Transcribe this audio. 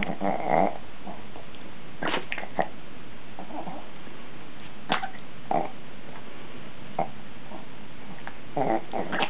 Uh-huh.